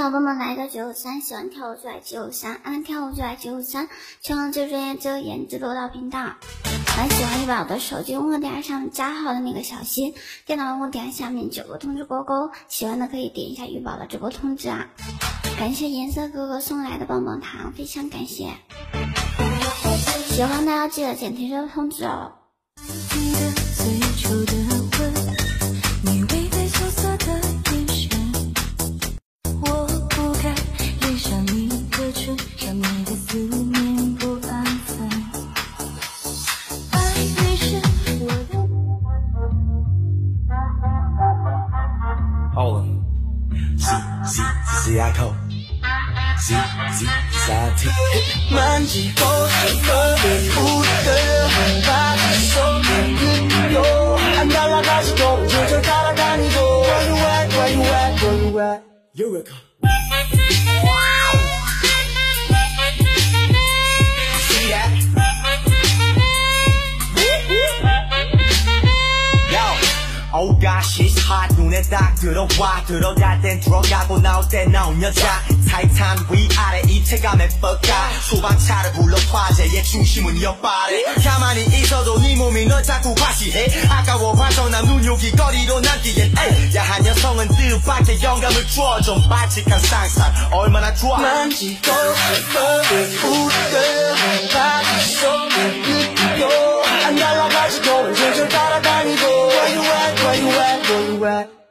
宝宝们来一个九五三，喜欢跳舞就来九五三，爱跳舞就来九五三，全网最专业、最有颜值的舞蹈频道。来喜欢一宝的手机给我点上加号的那个小心，电脑给我点下面九个通知勾勾，喜欢的可以点一下玉宝的直播通知啊！感谢颜色哥哥送来的棒棒糖，非常感谢。喜欢的要记得点提车通知哦。Seattle. Z Z Z T. Man, I can't help but feel so good. Yo, I'm gonna go to the top. I'm gonna go. Where you at? Where you at? Where you at? Eureka. hot. 눈에 딱 들어와. 들어갈 땐 들어가고 나올 땐 나온 여자. 타이탄 위아래 이 체감에 뻑가. 소방차를 불러 화재의 중심은 옆발에. 가만히 있어도 네 몸이 널 자꾸 과시해. 아까워 화성남 눈요기 거리로 남기엔 에이. 야한 여성은 뜻밖의 영감을 주어 좀 바칙한 상상. 얼마나 좋아. 만지고 웃고 바지 속에 느끼고 안 달라가지고 완전 절대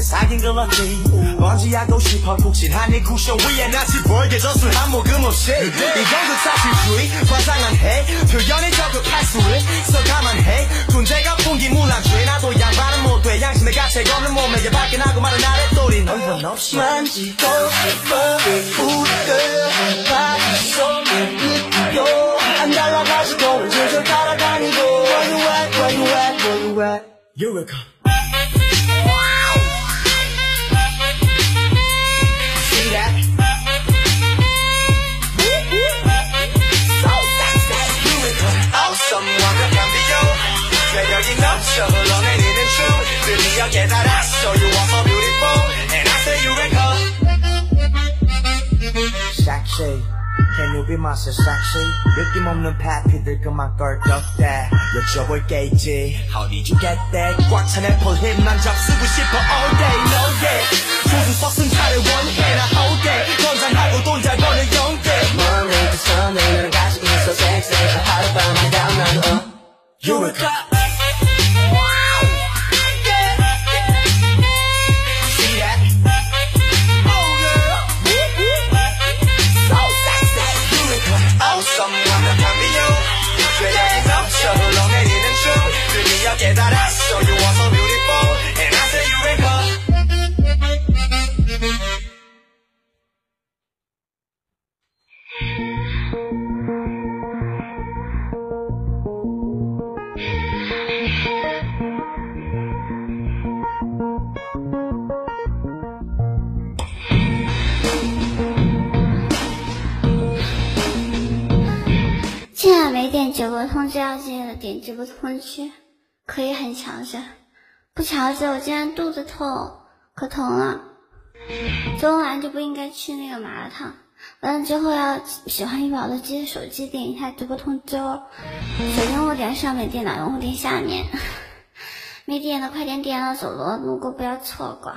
사귄 걸 어때 먼지하고 싶어 폭신한 이 쿠션 위에 낯이 보이게 젖을 한 모금 없이 이건 그 사실주의 과장한 해 표현에 적극할 수를 써가만 해 존재가 풍기 문화죄 나도 양반은 못돼 양심의 가책 없는 몸에 발끈하고 마른 나를 또린 한번 없이 만지고 싶어 우리 바지 속에 느끼고 안 달라가지고 절절 따라다니고 Where you at, where you at, where you at You're welcome 새벽이 넘쳐 흘러내리는 춤 You are so beautiful. And I say you can go Sexy Can you be my so sexy? 느낌없는 그만 껄떡대 있지 How did you get that? 꽉 찬 애플 힙난 잡수고 싶어 all day. No day. 조수 썩은 차를 원해 나 all day. 건장하고 돈 잘 버는 영대 Monday to Sunday 너랑 같이 있어 sexy. 하룻밤에 다운 나도 You wake up 进来没点直播通知？要记得点直播通知。可以很强势不强势我今天肚子痛可疼了。昨晚就不应该吃那个麻辣烫完了之后要喜欢医宝的记得手机点一下直播通知哦。小心我点上面电脑用户点下面。没点的快点点了走喽路过不要错过。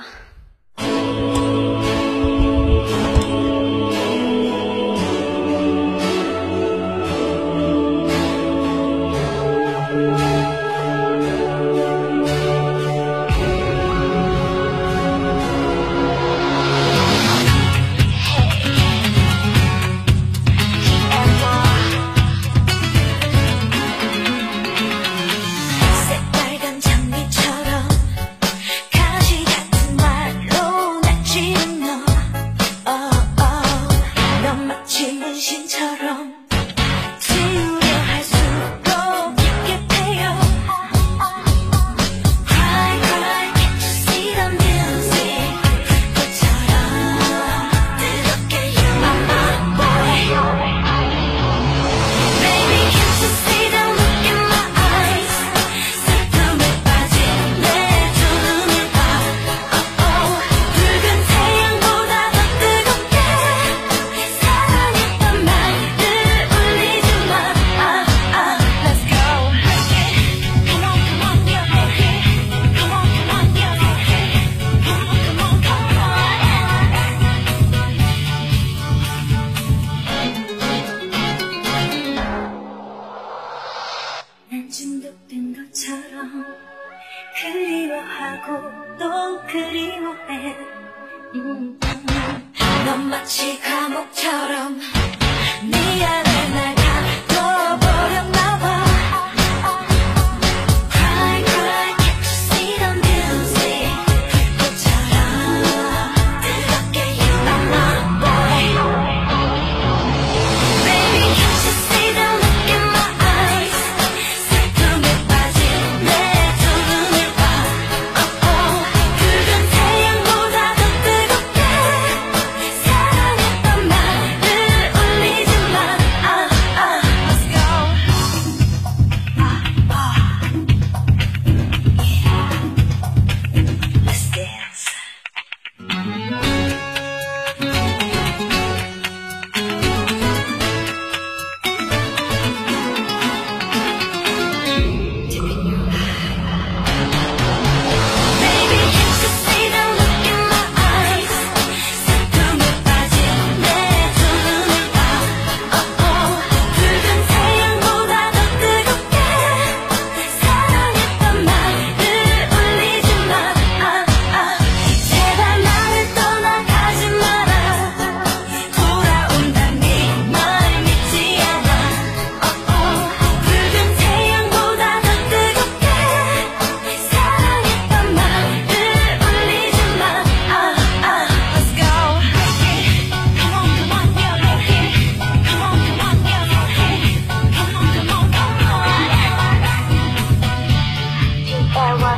고통 그리워해. 넌 마치 감옥처럼 네 안에 날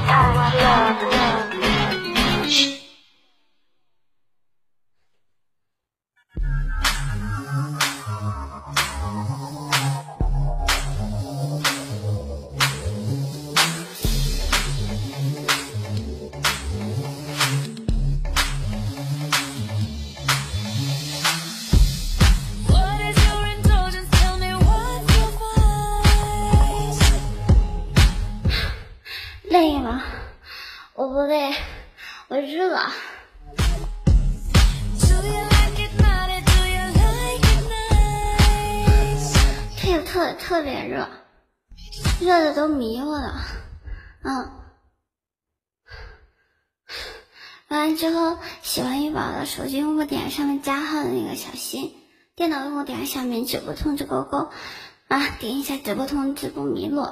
time. 累了，我不累，我热特特特别热，热的都迷糊了。嗯，完了之后，喜欢玉宝的手机用户点上面加号的那个小心，电脑用户点下面直播通知勾勾啊，点一下直播通知不迷路。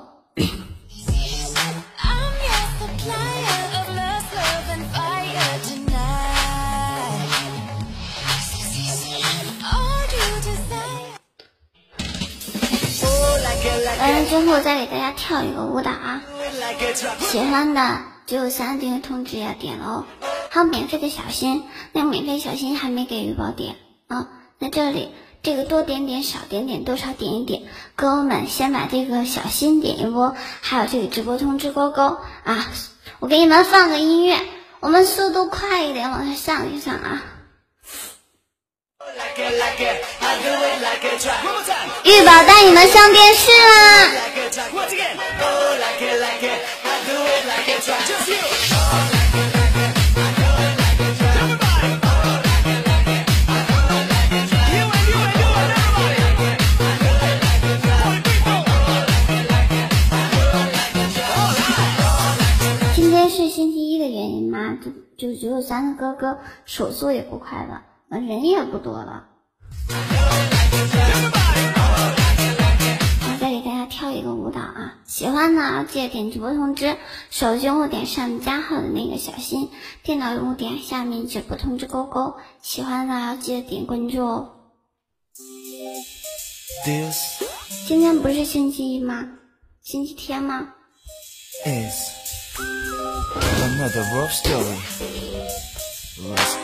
完了之后再给大家跳一个舞蹈啊！喜欢的只有三订阅通知要点喽，还有免费的小心，那免费小心还没给鱼宝点啊！在这里这个多点点少点点多少点一点，哥哥们先把这个小心点一波，还有这个直播通知勾勾啊！我给你们放个音乐，我们速度快一点，往下上一上啊！玉宝带你们上电视啦！今天是星期一的原因吗？就就只有三个哥哥，手速也不快了。人也不多了，再给大家跳一个舞蹈啊！喜欢的记得点直播通知，手机用户点上面加号的那个小心，电脑用户点下面直播通知勾勾。喜欢的记得点关注哦。今天不是星期一吗？星期天吗？Let's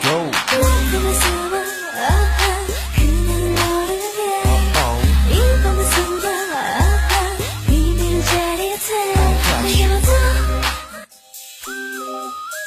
go.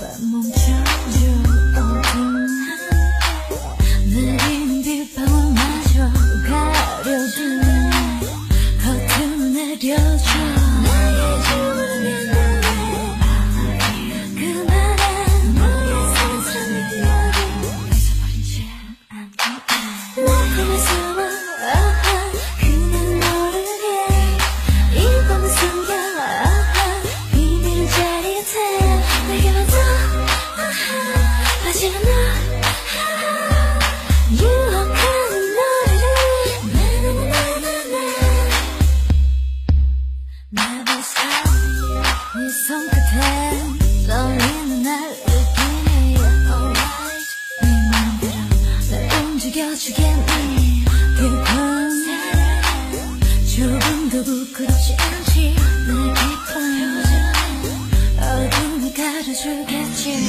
半梦将就。 움직여주겠니? 그건 조금 더 부끄럽지 않지. 날 비춰요 어둠을 가려주겠지.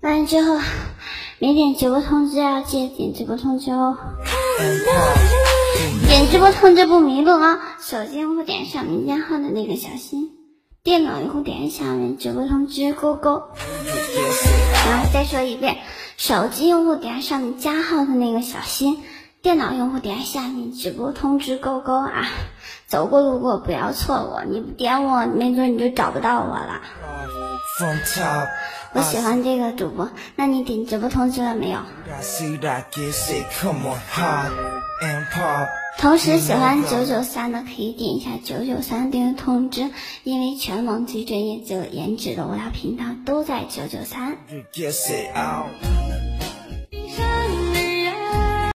完了之后，没点直播通知要记得点直播通知哦。点直播通知不迷路啊！手机用户点上民间号的那个小心，电脑用户点一下面直播通知勾勾。然后再说一遍，手机用户点上加号的那个小心，电脑用户点下面直播通知勾勾啊！走过路过不要错过，你不点我，没准你就找不到我了。我喜欢这个主播，那你点直播通知了没有同时喜欢九九三的可以点一下九九三订阅通知，因为全网最专业、最有颜值的无聊频道都在九九三。